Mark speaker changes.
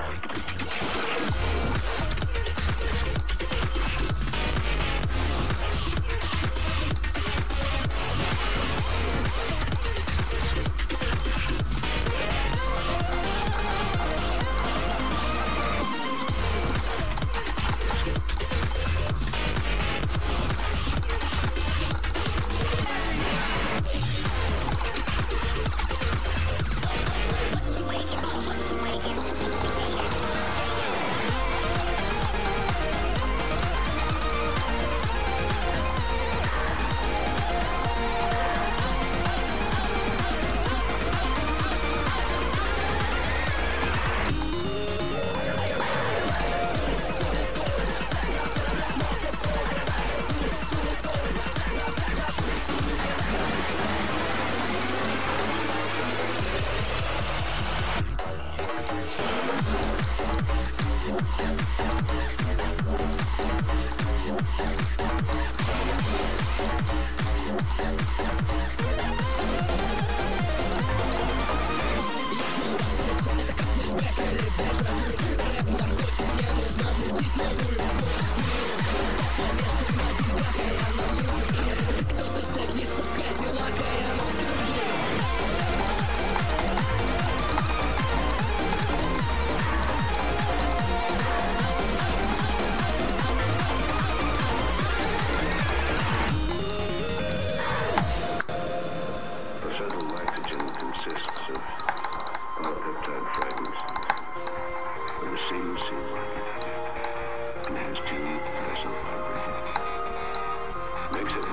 Speaker 1: フッ! Thank you. same silver. Man's team, vessel, vibrating. Makes it